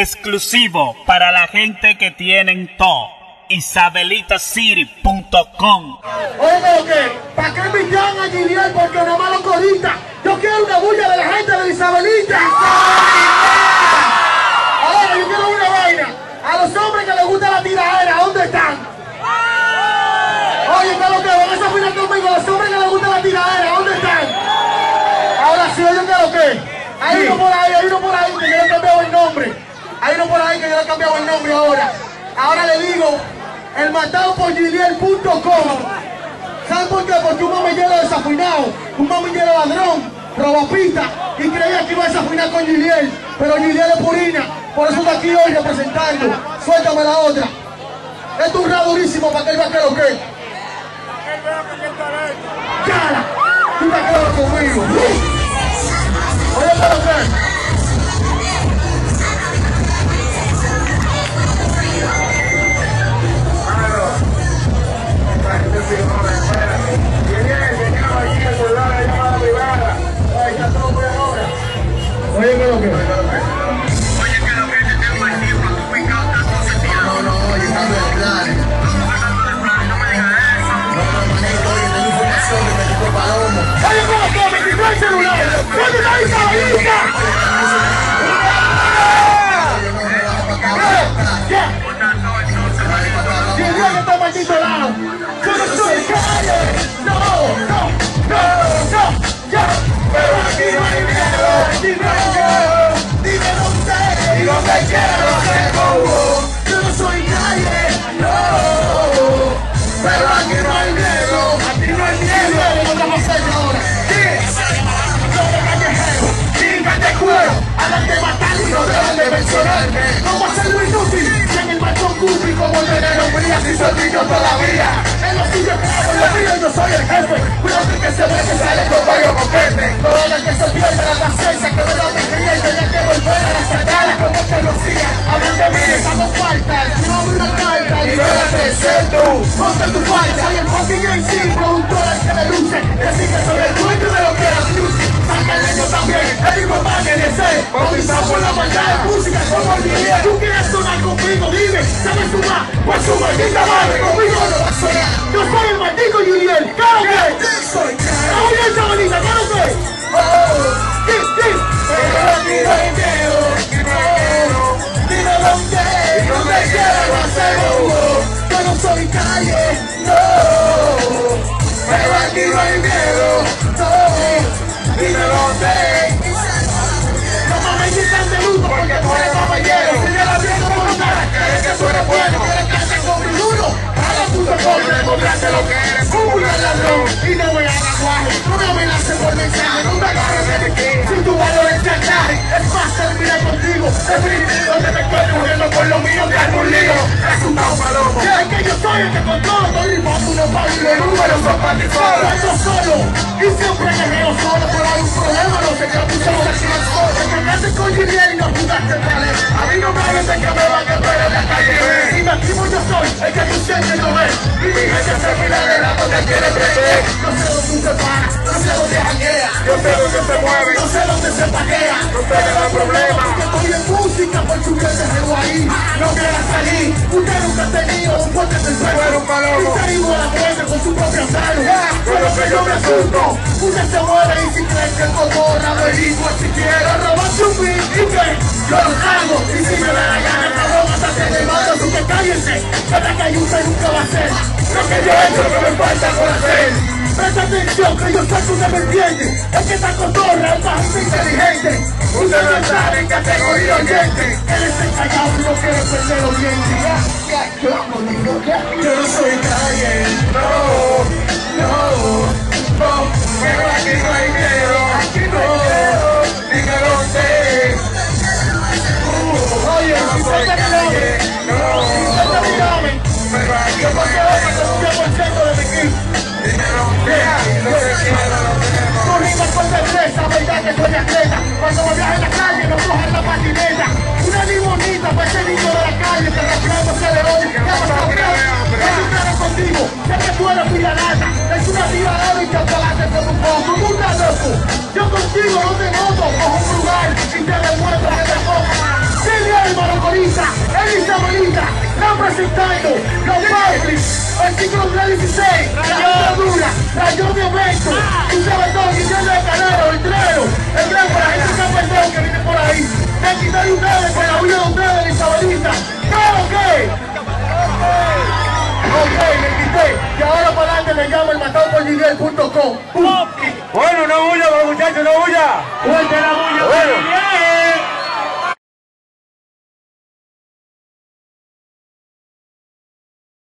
Exclusivo para la gente que tienen todo. IsabelitaCity.com Oye, ¿qué? ¿Para qué me llaman a Giliel? Porque no malo corita. Yo quiero una bulla de la gente de Isabelita. Ahora, yo quiero una vaina. A los hombres que les gusta la tiradera, ¿dónde están? Oye, ¿qué es lo que? Van a conmigo. Los hombres que les gusta la tiradera, ¿dónde están? Ahora sí, oye, ¿qué es lo que? Hay uno por ahí, hay uno por ahí que yo he cambiado el nombre. Hay uno por ahí que yo le he cambiado el nombre ahora. Ahora le digo, el matado por. ¿Saben por qué? Porque un mamillero desafinado, un mamillero ladrón, robapita, y creía que iba a desafinar con Giliel, pero Giliel es purina, por eso está aquí hoy representando. Suéltame la otra. Es un rado durísimo para que él vea que. ¡Cara! ¡Tú te conmigo! Oye, ¿qué que? Oye, ¿qué lo que? No, no, oye, cambio de planes. No, pero manito, oye, tengo información de México Palomo. Oye, ¿qué lo que? Me quitó el celular. ¿Dónde está no, no, que está maldito lado. Yo no. No, no, no, no, no no. Dime dónde. Y dónde estamos falta. Me una carta tu falta. Fucking que me luce. Decir que soy el de lo que era. Saca el también, el. Bautizado por la maldad de música como el día. Tú quieres conmigo, dime, ¿sabes sumar? Pues su maldita madre conmigo a. Yo soy el maldito que. Que. Oh, no hay hacer Yo no soy calle, no. Pero aquí no hay miedo, no. Dime dónde. No mames, ni tan de luto porque tú eres caballero. Si yo la viendo por nada, crees que tú eres bueno. Quieres que te compre uno. Cada puto cobre, demostrarte lo que eres. Un ladrón. Y no voy a aguaje. No me amenaces por mensaje. No me agarres es chantaje, es más terminar contigo. Definitivo que me estoy muriendo por lo mío que hago un lío. Es un tao palomo. Es que yo soy el que controla todo el mundo. No pago y los números son para ti solo. Yo solo. Y siempre guerrero solo. Pero hay un problema, no sé qué puso solo. El que me hace con Giliel y no jugaste vale. A mí no me hables de que me van a ver en la calle. Y me activo yo soy el que tú sientes no ves. Y mi gente se mira de lado que quiere crecer. No sé dónde se para, no sé dónde No dónde se paquea. no problemas. Porque estoy en música por su que se dejó ahí. No quiera salir. Usted nunca ha tenido un fuerte del palomo. Usted iba a la muerte con su propia mano. Pero que yo me asusto. Usted se mueve y si cree que el cotorra lo elijo si quiero robarse un beat y que yo lo hago. Y si me da la gana, cabrón, hasta que le mando su que cállense. Para que ayude nunca va a ser. Lo que yo he hecho que me falta por hacer. Presta atención que yo sé que usted me entiende. Es que esta cotorra es más inteligente. Usted no está en categoría oyente. Él está encallado y no quiere perder los dientes. Yo, no soy calle. No, que soy atleta. Cuando viaje en la calle, no cojas la patineta. Una ni bonita para ese niño de la calle que rapeando se le oye. ¿Qué pasa, claro contigo, sé que tú eres piranata. Es una tiradora y que apagaste como un poco. Tú estás loco. Yo contigo no te noto, cojo un lugar y te demuestro que te pongo. Dile, hermano, Están presentando los Barclays, artículo 316, la dura, rayón de aumento, tú sabes todo, Guillermo de Canaro, el trero, el gran para la gente que ha perdido que viene por ahí. Me quitaré ustedes con la huida de ustedes, Isabelita. ¿Pero qué? Ok, me quité. Y ahora para adelante me llamo el matado por Miguel.com. Bueno, no huya, muchachos, no huya. Fuerte la bulla, Bueno. Miguel.